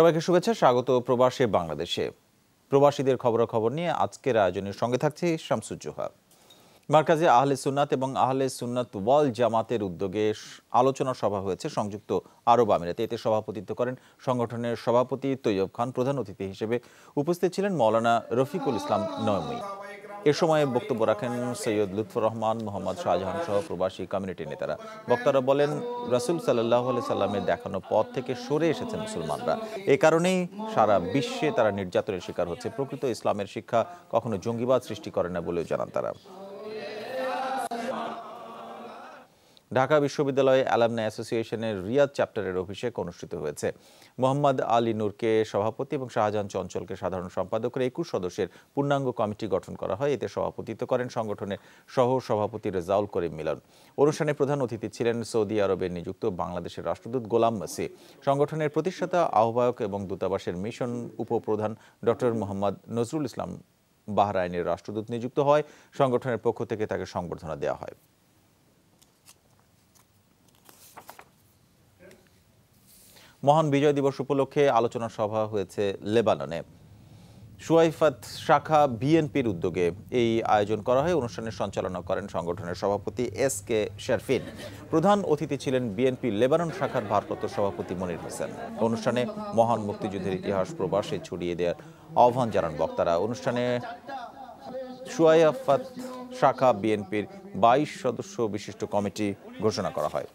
সবাইকে শুভেচ্ছা, স্বাগত প্রবাসী বাংলাদেশে। প্রবাসীদের খবরাখবর নিয়ে আজকের আয়োজনের সঙ্গে থাকছে শামসুজ্জোহা মার্কাজে আহলে সুন্নাত এবং আহলে সুন্নাত ওয়াল জামাতের উদ্যোগে আলোচনা সভা হয়েছে সংযুক্ত আরব আমিরাতে। এতে সভাপতিত্ব করেন সংগঠনের সভাপতি তৈয়ব খান, প্রধান অতিথি হিসেবে উপস্থিত ছিলেন মৌলানা রফিকুল ইসলাম নয়মী এ সময় বক্তব্য রাখেন সৈয়দ লুৎফর রহমান, মোহাম্মদ শাহজাহান সহ প্রবাসী কমিউনিটি নেতারা। বক্তারা বলেন, রাসুল সাল্লাহ সাল্লামের দেখানো পথ থেকে সরে এসেছে মুসলমানরা। এ কারণেই সারা বিশ্বে তারা নির্যাতনের শিকার হচ্ছে। প্রকৃত ইসলামের শিক্ষা কখনো জঙ্গিবাদ সৃষ্টি করে না বলেও জানান তারা। ঢাকা বিশ্ববিদ্যালয়ে অ্যালামনা অ্যাসোসিয়েশনের রিয়াদ চ্যাপ্টারের অভিষেক অনুষ্ঠিত হয়েছে। মোহাম্মদ আলী নূরকে সভাপতি এবং শাহজাহান চঞ্চলকে সাধারণ সম্পাদকের একুশ সদস্যের পূর্ণাঙ্গ কমিটি গঠন করা হয়। এতে সভাপতিত্ব করেন সংগঠনের সহ সভাপতি রেজাউল করিম মিলন। অনুষ্ঠানে প্রধান অতিথি ছিলেন সৌদি আরবে নিযুক্ত বাংলাদেশের রাষ্ট্রদূত গোলাম মাসি। সংগঠনের প্রতিষ্ঠাতা আহ্বায়ক এবং দূতাবাসের মিশন উপপ্রধান ডক্টর মোহাম্মদ নজরুল ইসলাম বাহরাইনের রাষ্ট্রদূত নিযুক্ত হয়। সংগঠনের পক্ষ থেকে তাকে সংবর্ধনা দেওয়া হয়। মহান বিজয় দিবস উপলক্ষে আলোচনা সভা হয়েছে লেবাননে। সুয়াইফাত শাখা বিএনপির উদ্যোগে এই আয়োজন করা হয়। অনুষ্ঠানের সঞ্চালনা করেন সংগঠনের সভাপতি এস কে শেরফিন। প্রধান অতিথি ছিলেন বিএনপি লেবানন শাখার ভারপ্রাপ্ত সভাপতি মনির হোসেন। অনুষ্ঠানে মহান মুক্তিযুদ্ধের ইতিহাস প্রবাসে ছড়িয়ে দেওয়ার আহ্বান জানান বক্তারা। অনুষ্ঠানে সুয়াইফাত শাখা বিএনপির বাইশ সদস্য বিশিষ্ট কমিটি ঘোষণা করা হয়।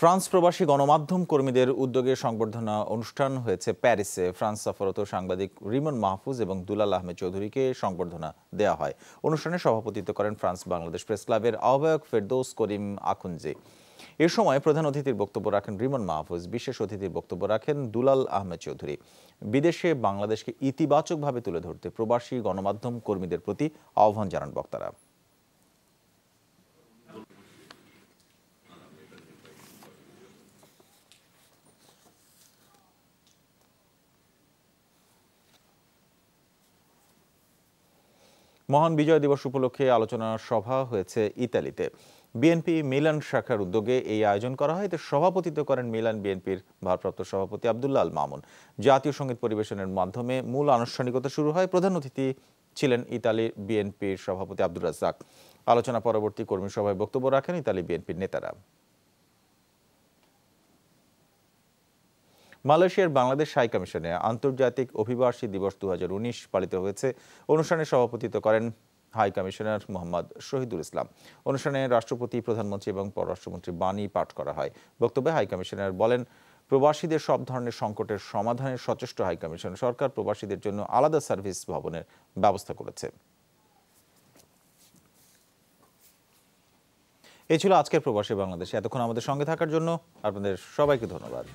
ফ্রান্স প্রবাসী গণমাধ্যম কর্মীদের উদ্যোগে সংবর্ধনা অনুষ্ঠান হয়েছে প্যারিসে। ফ্রান্স সফরত সাংবাদিক রিমন মাহফুজ এবং দুলাল আহমেদ চৌধুরীকে সংবর্ধনা দেওয়া হয়। অনুষ্ঠানে সভাপতিত্ব করেন ফ্রান্স বাংলাদেশ প্রেস ক্লাবের আহ্বায়ক ফেরদৌস করিম আখুনজি। এ সময় প্রধান অতিথির বক্তব্য রাখেন রিমন মাহফুজ, বিশেষ অতিথির বক্তব্য রাখেন দুলাল আহমেদ চৌধুরী। বিদেশে বাংলাদেশকে ইতিবাচকভাবে তুলে ধরতে প্রবাসী গণমাধ্যম কর্মীদের প্রতি আহ্বান জানান বক্তারা। মহান বিজয় দিবস উপলক্ষে আলোচনা সভা হয়েছে ইতালিতে। বিএনপি মিলান শাখার উদ্যোগে এই আয়োজন করা হয়। এতে সভাপতিত্ব করেন মিলান বিএনপির ভারপ্রাপ্ত সভাপতি আবদুল্লাহ আল মামুন। জাতীয় সংগীত পরিবেশনের মাধ্যমে মূল আনুষ্ঠানিকতা শুরু হয়। প্রধান অতিথি ছিলেন ইতালি বিএনপির সভাপতি আব্দুর রাজ্জাক। আলোচনা পরবর্তী কর্মী সভায় বক্তব্য রাখেন ইতালি বিএনপির নেতারা। মালয়েশিয়ার বাংলাদেশ হাই কমিশনে আন্তর্জাতিক অভিবাসী দিবস দু হাজার উনিশ পালিত হয়েছে। অনুষ্ঠানে সভাপতিত্ব করেন হাই কমিশনার মোহাম্মদ শহীদুল ইসলাম। অনুষ্ঠানে রাষ্ট্রপতি, প্রধানমন্ত্রী এবং পররাষ্ট্রমন্ত্রী বাণী পাঠ করা হয়। বক্তব্যে হাই কমিশনার বলেন, প্রবাসীদের সব ধরনের সংকটের সমাধানের সচেষ্ট হাই কমিশন সরকার প্রবাসীদের জন্য আলাদা সার্ভিস ভবনের ব্যবস্থা করেছে। এ ছিল আজকের প্রবাসী বাংলাদেশে। এতক্ষণ আমাদের সঙ্গে থাকার জন্য আপনাদের সবাইকে ধন্যবাদ।